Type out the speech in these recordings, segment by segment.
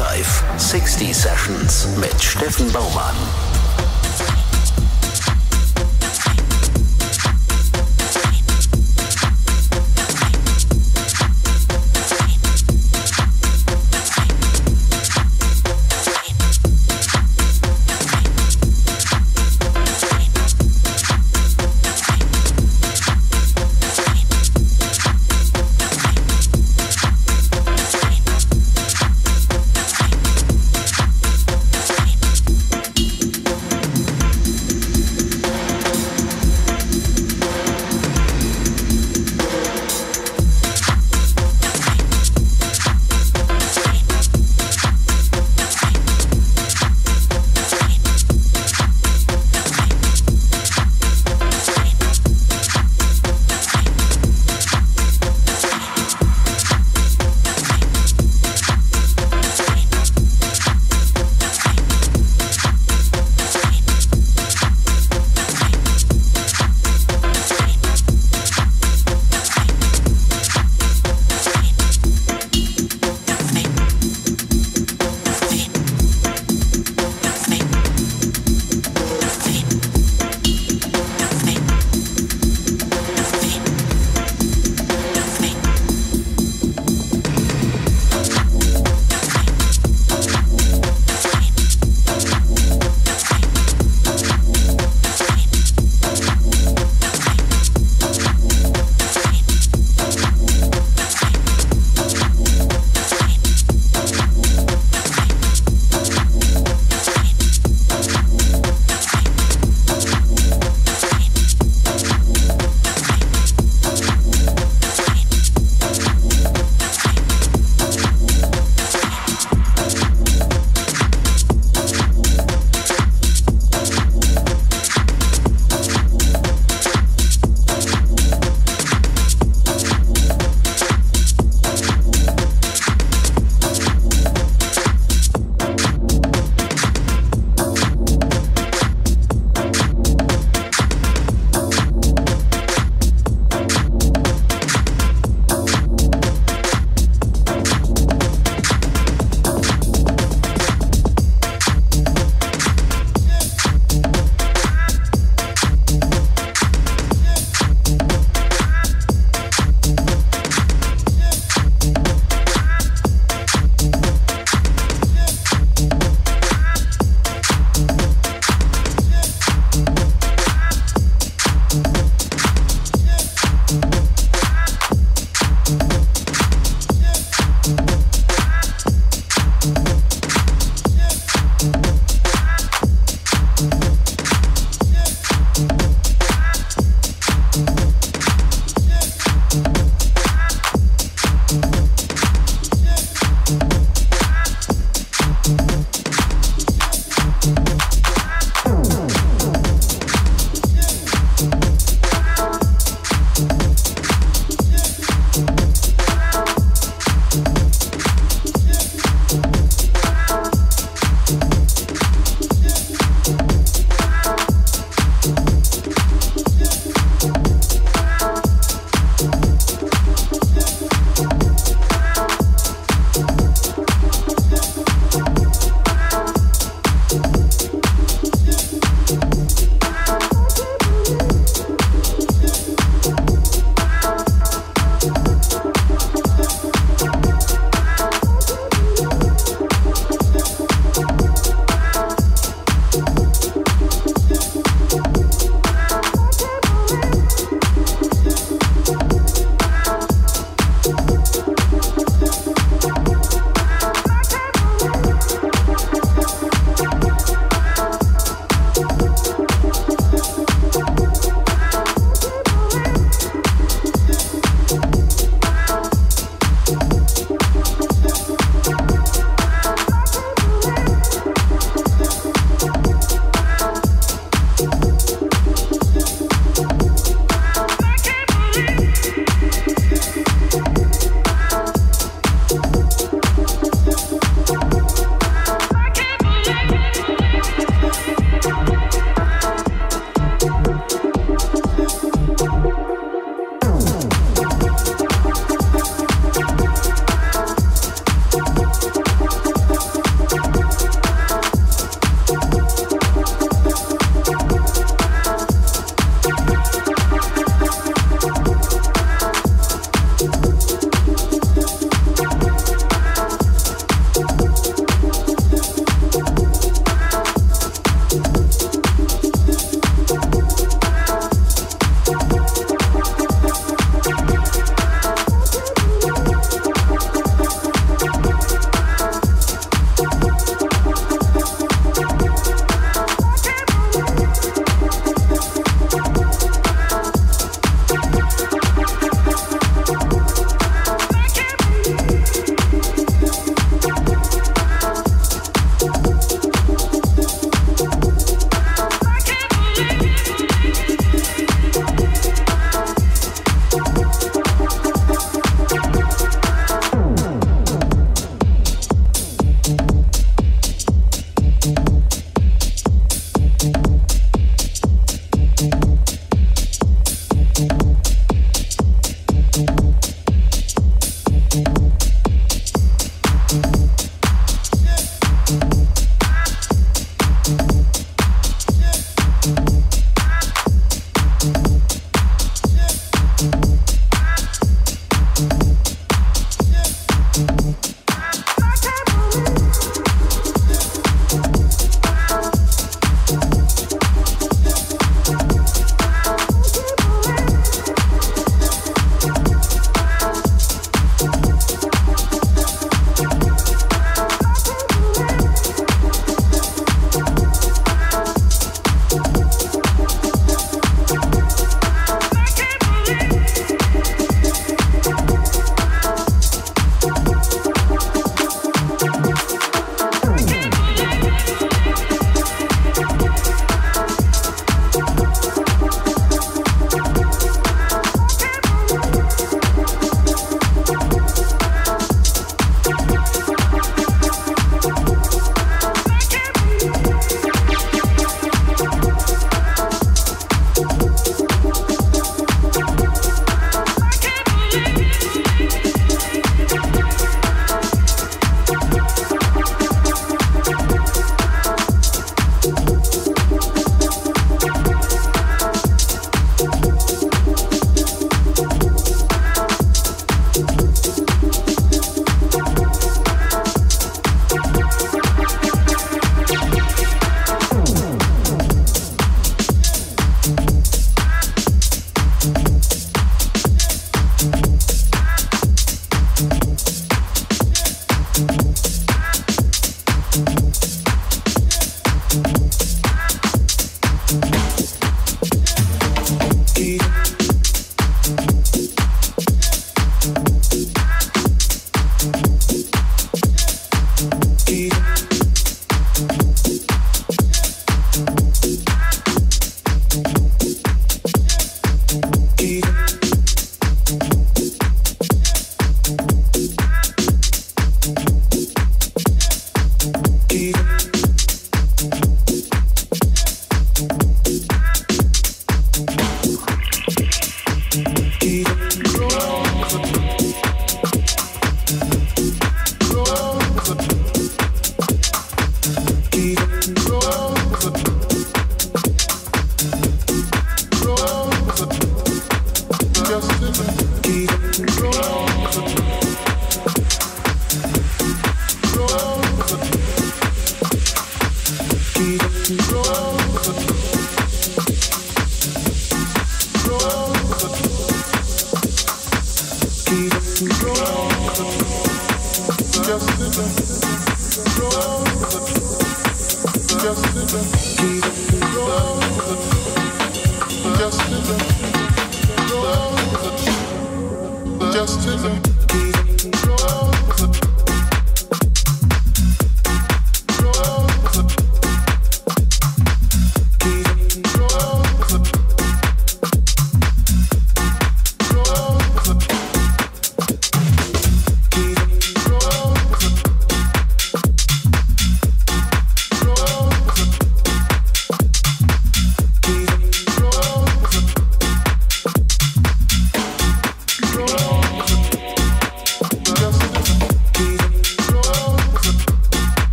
Live 60 Sessions mit Steffen Baumann.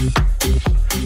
you.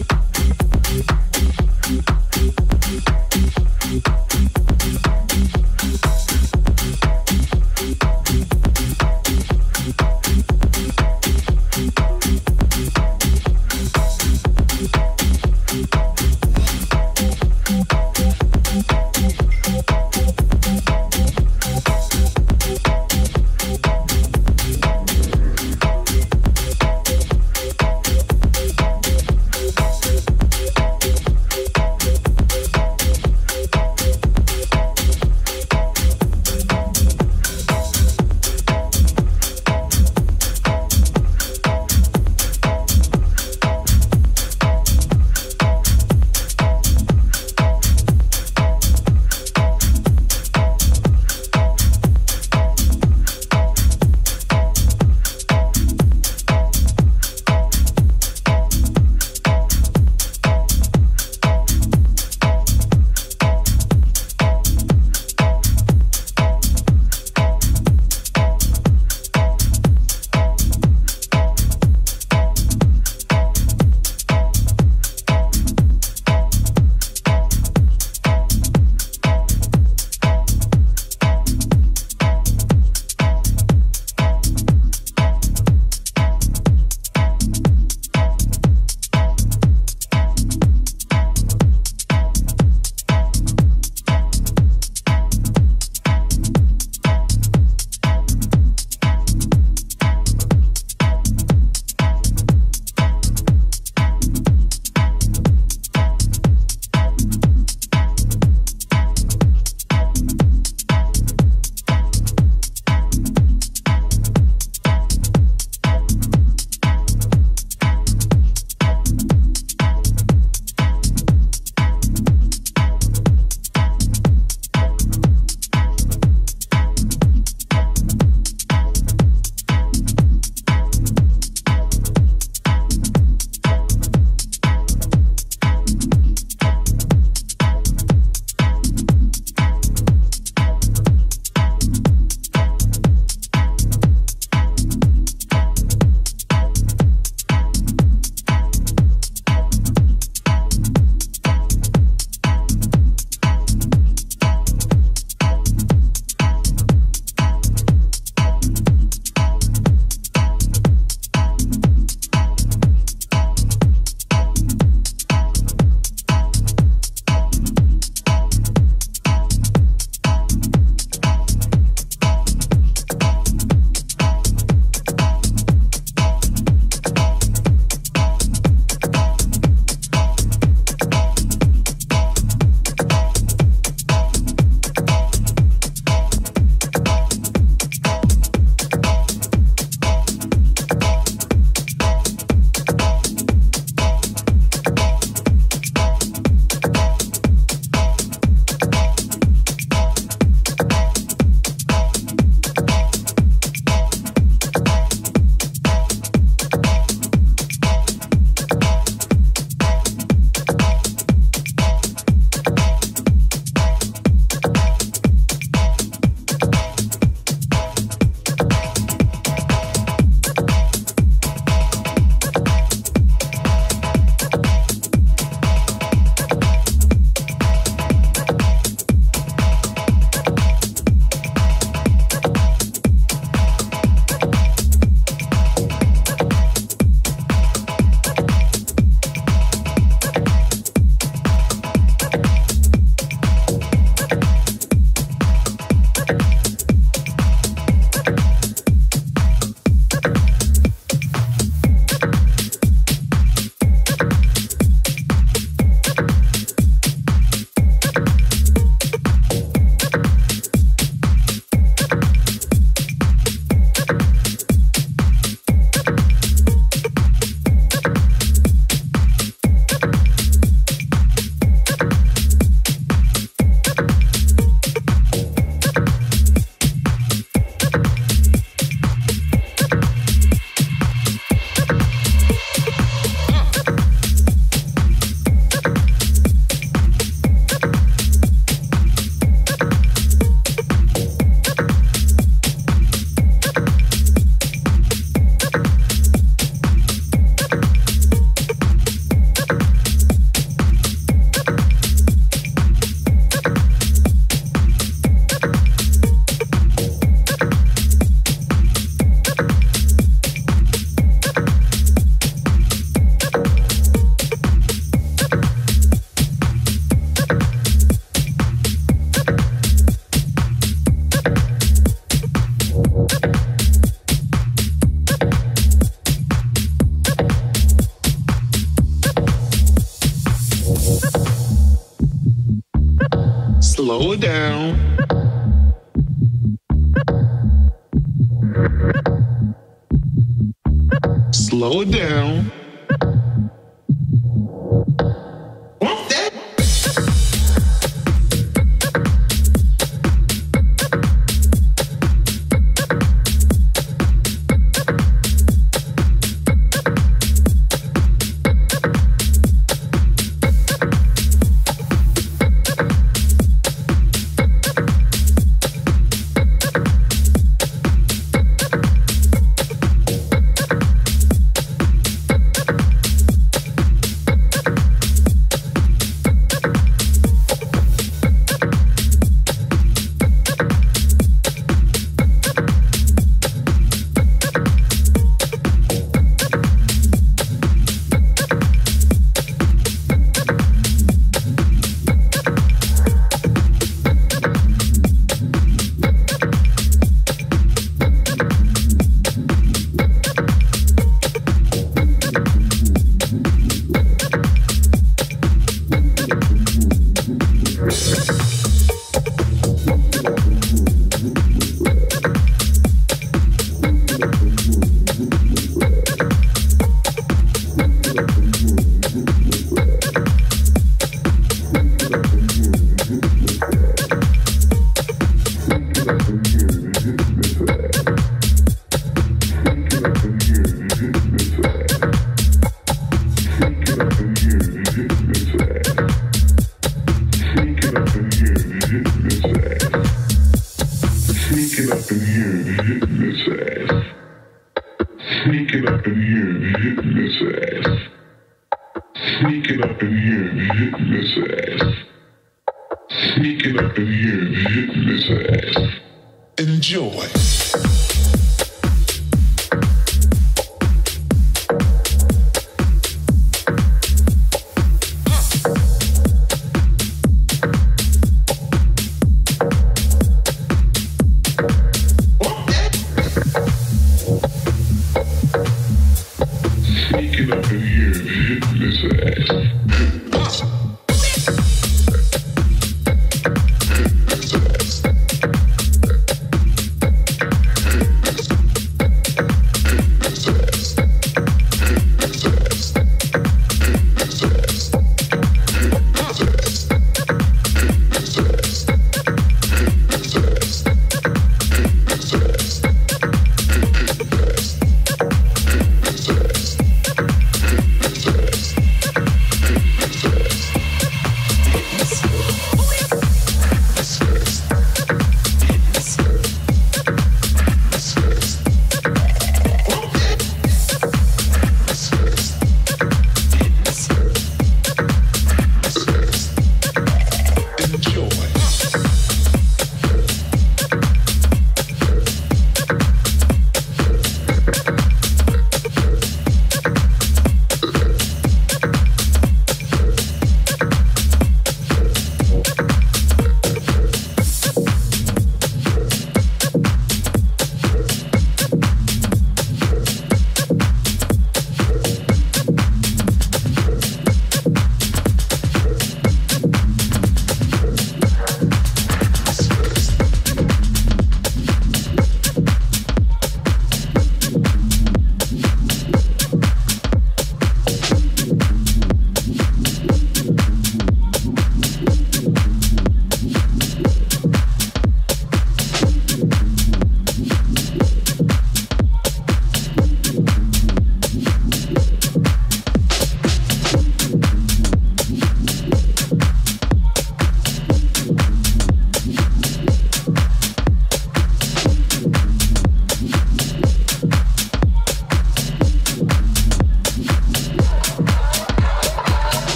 Force.